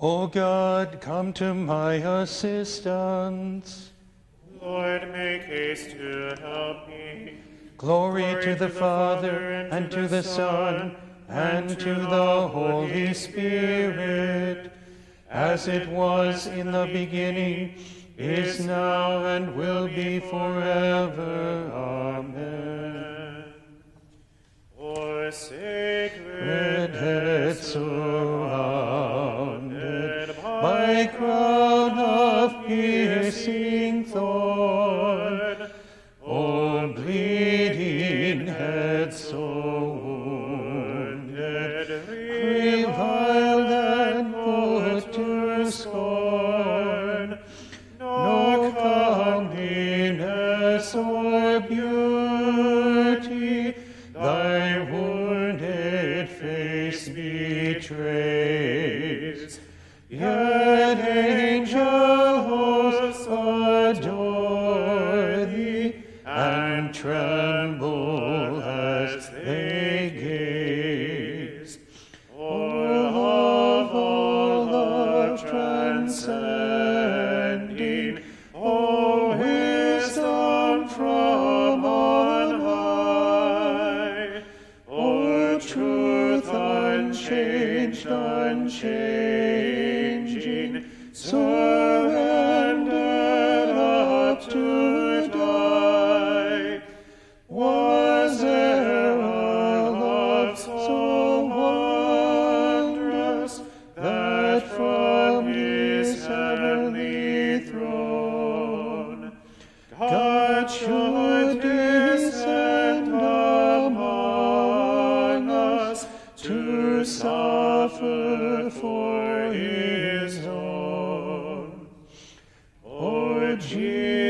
O God, come to my assistance. Lord, make haste to help me. Glory to the Father, and to the Son, and to the Holy Spirit, as it was in the beginning, is now, and will be forever. Amen. O sacred transcending, Jesus,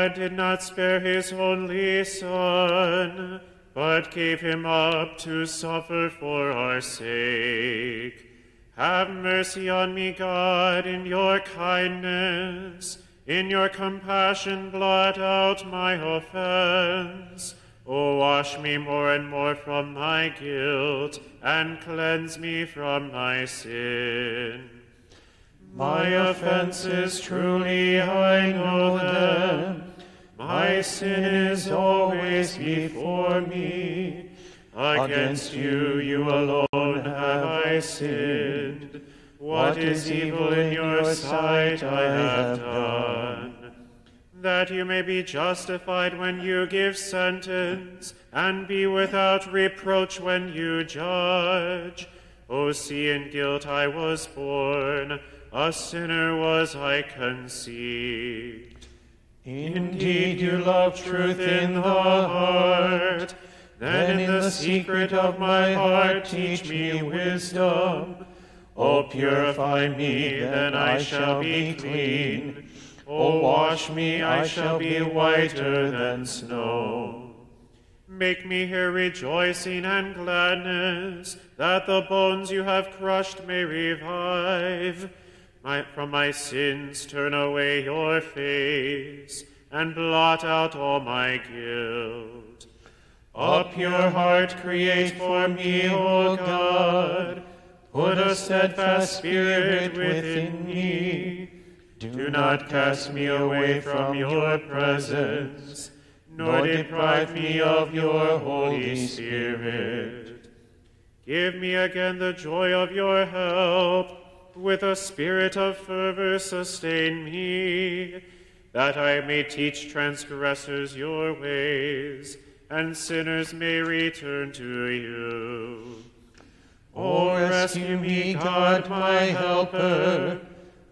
God did not spare his only Son, but gave him up to suffer for our sake. Have mercy on me, God, in your kindness. In your compassion, blot out my offense. O wash me more and more from my guilt, and cleanse me from my sin. My offenses truly I know them. My sin is always before me. Against you, you alone have I sinned. What is evil in your sight I have done. that you may be justified when you give sentence, and be without reproach when you judge. O see in guilt I was born, a sinner was I conceived. Indeed, you love truth in the heart. Then in the secret of my heart teach me wisdom. O purify me, then I shall be clean. O wash me, I shall be whiter than snow. Make me hear rejoicing and gladness, that the bones you have crushed may revive. My, from my sins turn away your face, and blot out all my guilt. A pure heart create for me, O God. Put a steadfast spirit within me. Do not cast me away from your presence, nor deprive me of your Holy Spirit. Give me again the joy of your help. With a spirit of fervor sustain me, that I may teach transgressors your ways, and sinners may return to you. O rescue me, God, my helper,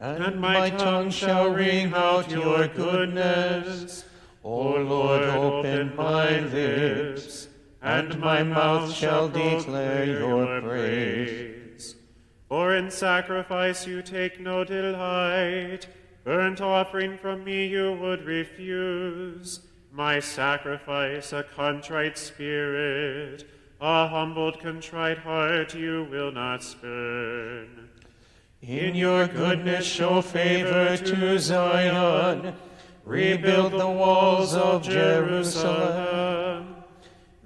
and my tongue shall ring out your goodness. O Lord, open my lips, and my mouth shall declare your praise. For in sacrifice you take no delight, burnt offering from me you would refuse. My sacrifice, a contrite spirit, a humbled, contrite heart you will not spurn. In your goodness show favor to Zion, rebuild the walls of Jerusalem.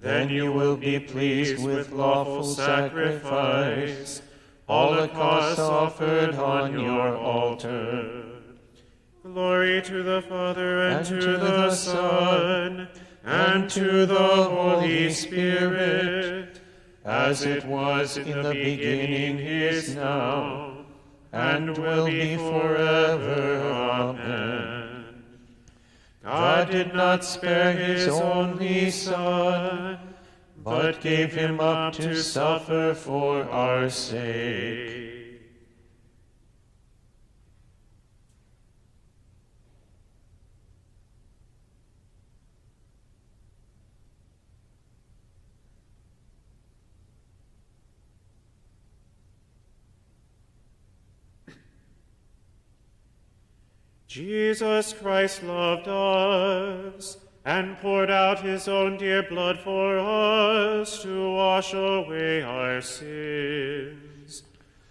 Then you will be pleased with lawful sacrifice, holocaust offered on your altar. Glory to the Father, and, and to, to, the, the Son, and to the Holy Spirit, as it was in the beginning, is now, and will be forever. Amen. God did not spare his only Son, but gave him up to suffer for our sake. Jesus Christ loved us and poured out his own dear blood for us to wash away our sins.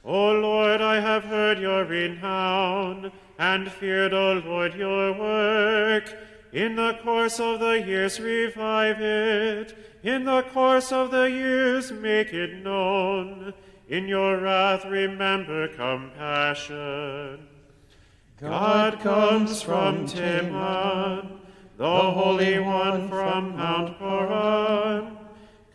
O Lord, I have heard your renown and feared, O Lord, your work. In the course of the years revive it, in the course of the years make it known. In your wrath remember compassion. God comes from Teman, the Holy One from Mount Paran.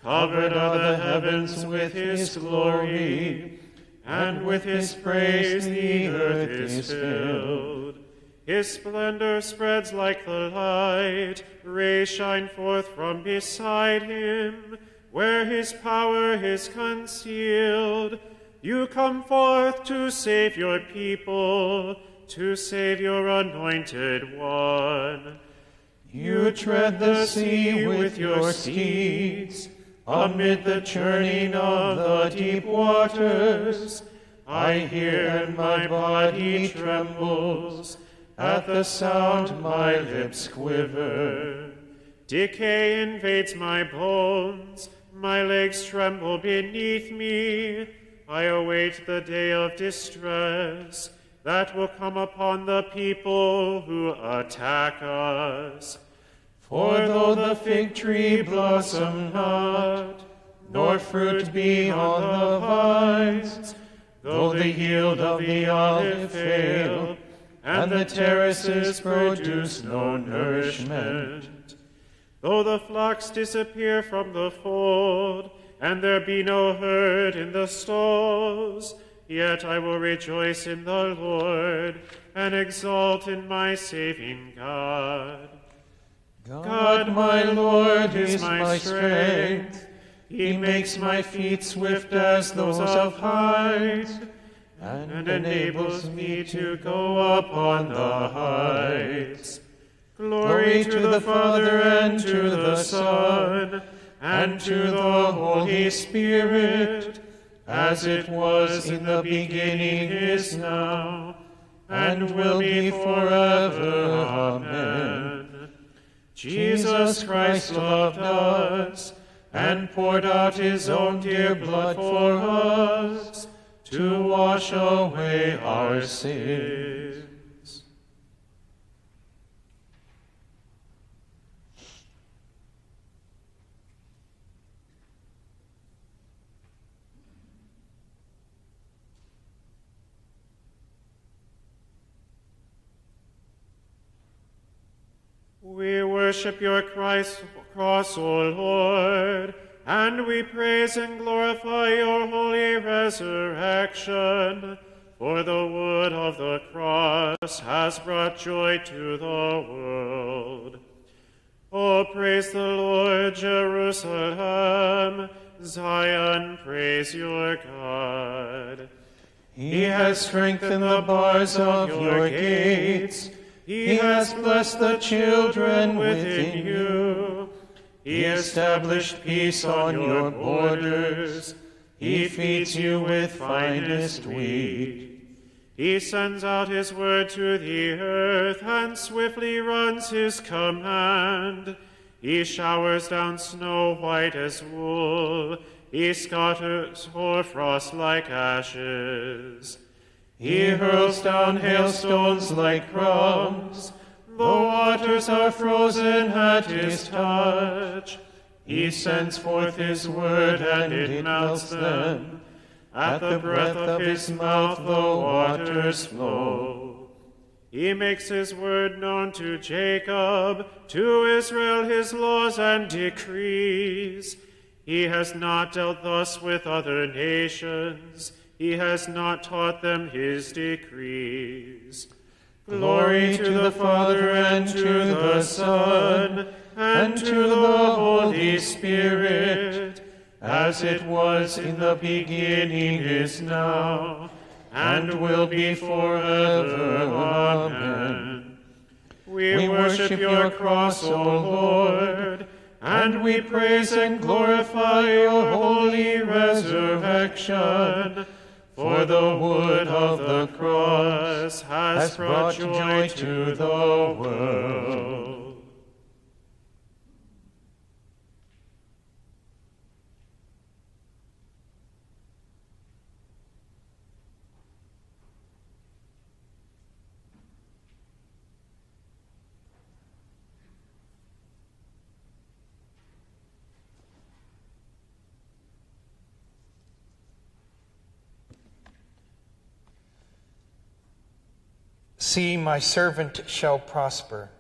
Covered are the heavens with his glory, and with his praise the earth is filled. His splendor spreads like the light, rays shine forth from beside him. Where his power is concealed, you come forth to save your people to save your anointed one. You tread the sea with your steeds, amid the churning of the deep waters. I hear and my body trembles, at the sound my lips quiver. Decay invades my bones, my legs tremble beneath me. I await the day of distress that will come upon the people who attack us. For though the fig tree blossom not, nor fruit be on the vines, though the yield of the olive fail, and the terraces produce no nourishment, though the flocks disappear from the fold, and there be no herd in the stalls, Yet I will rejoice in the Lord and exult in my saving God. God, my Lord, is my strength. He makes my feet swift as those of hinds, and enables me to go up on the heights. Glory to the Father, and to the Son, and to the Holy Spirit as it was in the beginning, is now, and will be forever. Amen. Jesus Christ loved us, and poured out his own dear blood for us, to wash away our sins. We worship your Christ cross, O Lord, and we praise and glorify your holy resurrection. For the wood of the cross has brought joy to the world. Oh, praise the Lord, Jerusalem. Zion, praise your God. He has strengthened the bars of your gates. He has blessed the children within you. He established peace on your borders. He feeds you with finest wheat. He sends out his word to the earth and swiftly runs his command. He showers down snow white as wool. He scatters hoarfrost like ashes. He hurls down hailstones like crumbs. The waters are frozen at his touch. He sends forth his word and it melts them. At the breath of his mouth the waters flow. He makes his word known to Jacob, to Israel his laws and decrees. He has not dealt thus with other nations. He has not taught them his decrees. Glory to the Father and to the Son and to the Holy Spirit, as it was in the beginning, is now, and will be forever. Amen. We worship your cross, O Lord, and we praise and glorify your holy resurrection. For the wood of the cross has brought joy to the world. See, my servant shall prosper.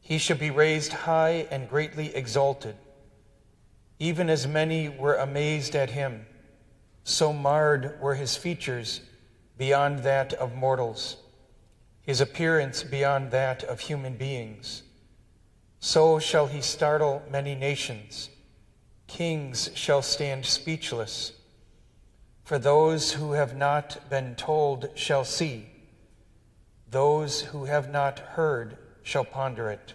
He shall be raised high and greatly exalted. Even as many were amazed at him, so marred were his features beyond that of mortals, his appearance beyond that of human beings. So shall he startle many nations. Kings shall stand speechless. For those who have not been told shall see those who have not heard shall ponder it.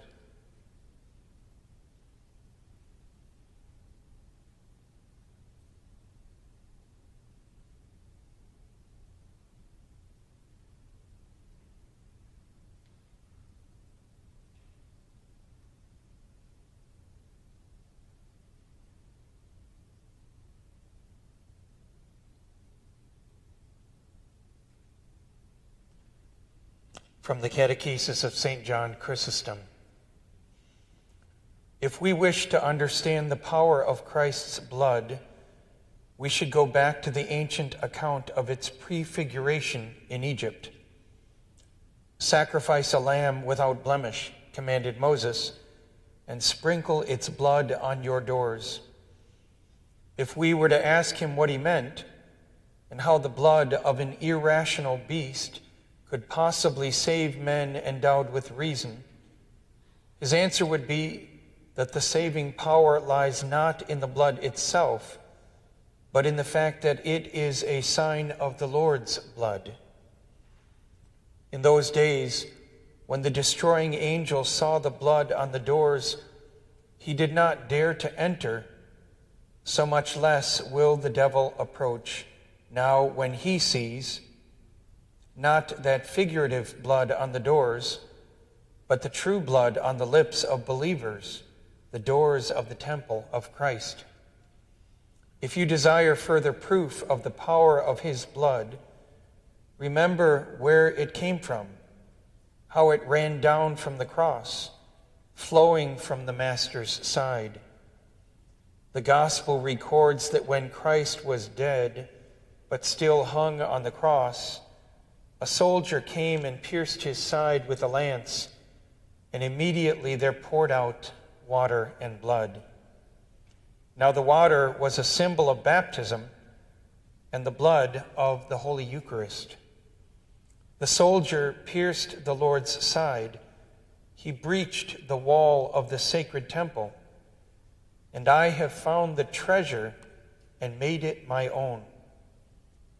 From the Catechesis of St. John Chrysostom. If we wish to understand the power of Christ's blood, we should go back to the ancient account of its prefiguration in Egypt. Sacrifice a lamb without blemish, commanded Moses, and sprinkle its blood on your doors. If we were to ask him what he meant, and how the blood of an irrational beast could possibly save men endowed with reason, his answer would be that the saving power lies not in the blood itself, but in the fact that it is a sign of the Lord's blood. In those days, when the destroying angel saw the blood on the doors, he did not dare to enter, so much less will the devil approach now when he sees not that figurative blood on the doors, but the true blood on the lips of believers, the doors of the temple of Christ. If you desire further proof of the power of his blood, remember where it came from, how it ran down from the cross, flowing from the Master's side. The gospel records that when Christ was dead, but still hung on the cross, a soldier came and pierced his side with a lance, and immediately there poured out water and blood. Now the water was a symbol of baptism, and the blood of the Holy Eucharist. The soldier pierced the Lord's side. He breached the wall of the sacred temple. And I have found the treasure and made it my own.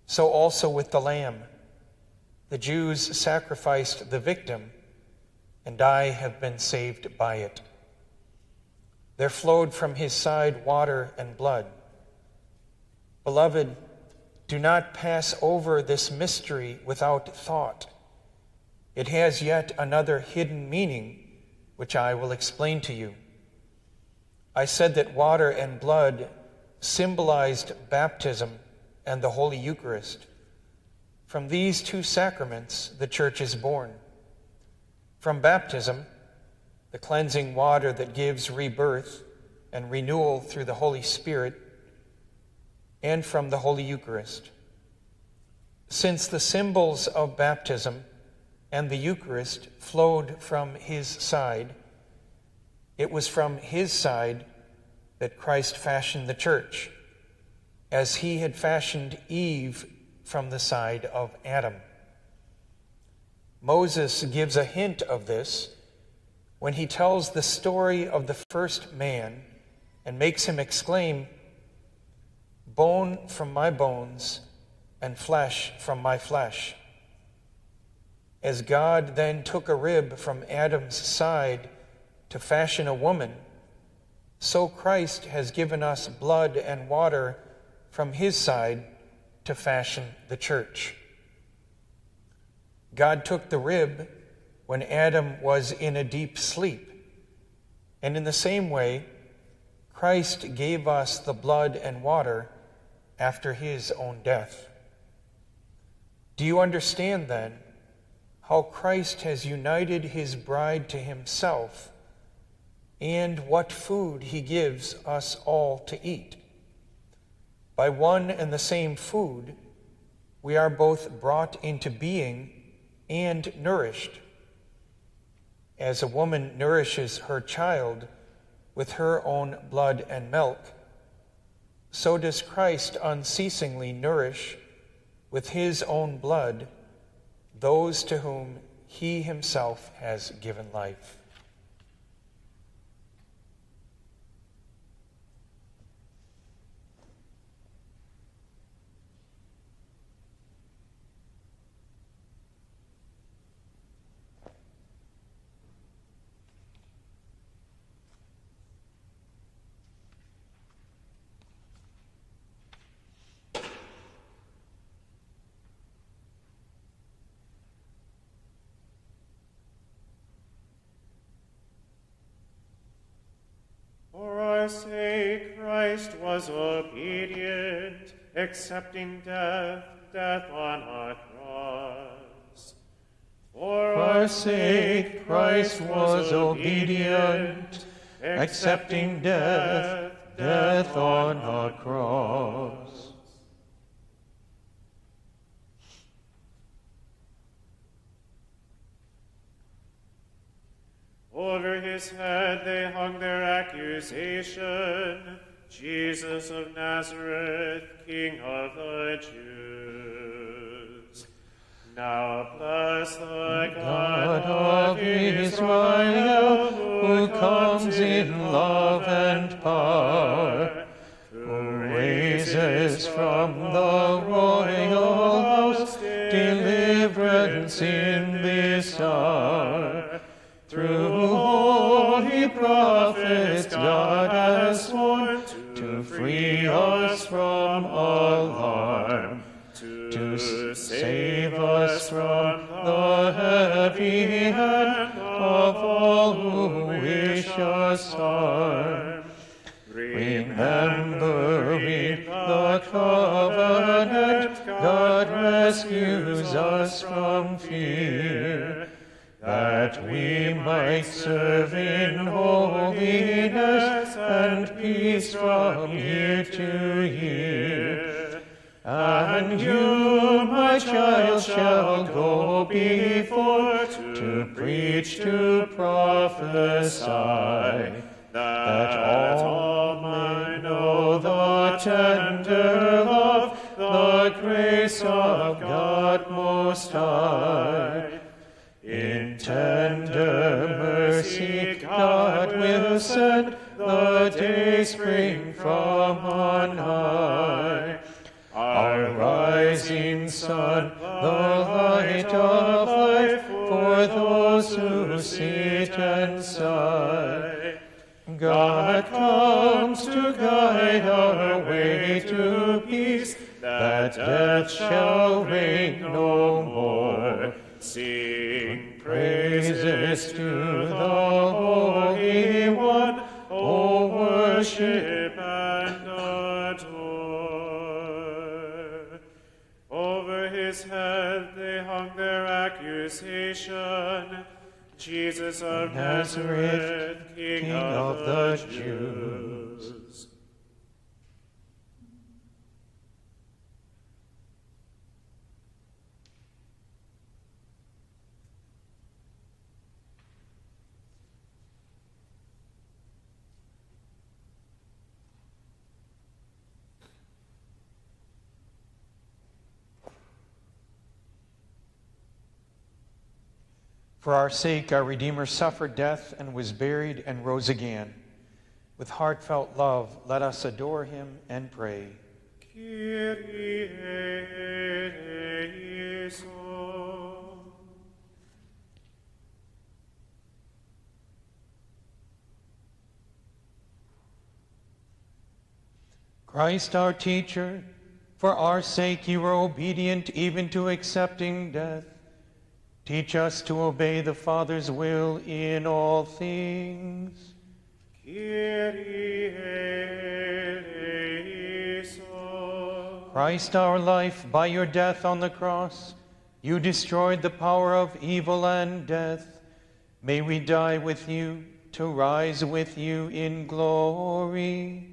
So also with the lamb. The Jews sacrificed the victim, and I have been saved by it. There flowed from his side water and blood. Beloved, do not pass over this mystery without thought. It has yet another hidden meaning, which I will explain to you. I said that water and blood symbolized baptism and the Holy Eucharist. From these two sacraments, the church is born. From baptism, the cleansing water that gives rebirth and renewal through the Holy Spirit, and from the Holy Eucharist. Since the symbols of baptism and the Eucharist flowed from his side, it was from his side that Christ fashioned the church, as he had fashioned Eve from the side of Adam. Moses gives a hint of this when he tells the story of the first man and makes him exclaim, Bone from my bones and flesh from my flesh. As God then took a rib from Adam's side to fashion a woman, so Christ has given us blood and water from his side to fashion the church. God took the rib when Adam was in a deep sleep. And in the same way, Christ gave us the blood and water after his own death. Do you understand then how Christ has united his bride to himself and what food he gives us all to eat? By one and the same food, we are both brought into being and nourished. As a woman nourishes her child with her own blood and milk, so does Christ unceasingly nourish with his own blood those to whom he himself has given life. Sake Christ was obedient, accepting death, death on a cross. For our sake Christ was obedient, accepting death, death on a cross. Over his head they hung their accusation Jesus of Nazareth, King of the Jews. Now bless the God, of Israel, who comes in love and power, who raises from the royal house deliverance us harm. Remembering the covenant, God rescues us from fear that we might serve in holiness and peace from year to year. And you, my child, shall go before preach to prophesy, that all may know the tender love, the grace of God Most High. In tender mercy, God will send the day spring from on high. Our rising sun, the those who sit and sigh. God comes to guide our way to peace, that death shall reign no more. Sing praises to the Holy One, O worship and adore. Over his head they hung their accusation. Jesus of Nazareth, King, of, the Jews. For our sake, our Redeemer suffered death and was buried and rose again. With heartfelt love, let us adore him and pray. Christ, our teacher, for our sake you were obedient even to accepting death. Teach us to obey the Father's will in all things. Christ, our life, by your death on the cross, you destroyed the power of evil and death. May we die with you to rise with you in glory.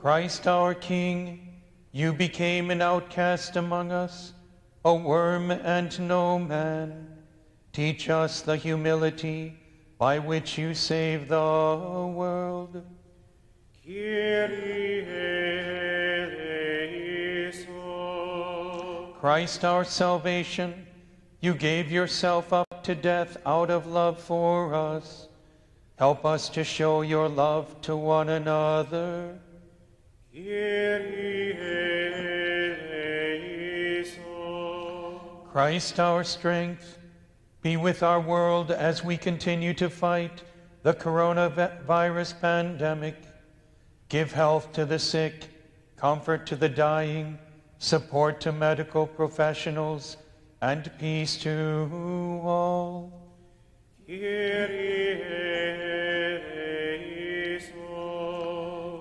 Christ, our King, you became an outcast among us, a worm and no man. Teach us the humility by which you save the world. Christ, our salvation, you gave yourself up to death out of love for us. Help us to show your love to one another. Eleison. Christ, our strength, be with our world as we continue to fight the coronavirus pandemic. Give health to the sick, comfort to the dying, support to medical professionals, and peace to all. Kyrie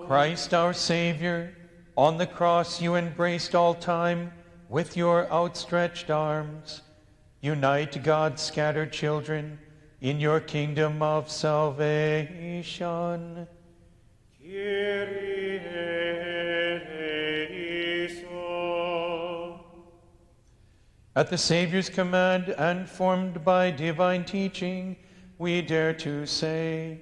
Christ, our Savior, on the cross you embraced all time with your outstretched arms. Unite God's scattered children in your kingdom of salvation. At the Savior's command and formed by divine teaching, we dare to say,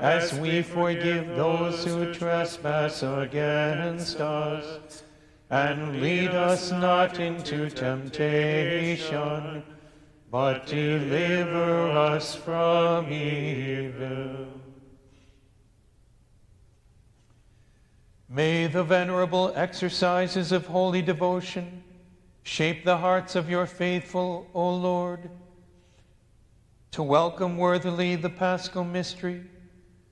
as we forgive those who trespass against us. And lead us not into temptation, but deliver us from evil. May the venerable exercises of holy devotion shape the hearts of your faithful, O Lord, to welcome worthily the paschal mystery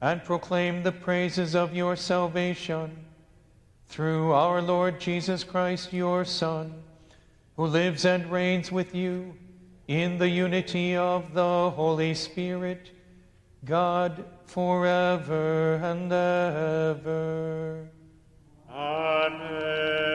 and proclaim the praises of your salvation through our Lord Jesus Christ, your Son, who lives and reigns with you in the unity of the Holy Spirit, God forever and ever. Amen.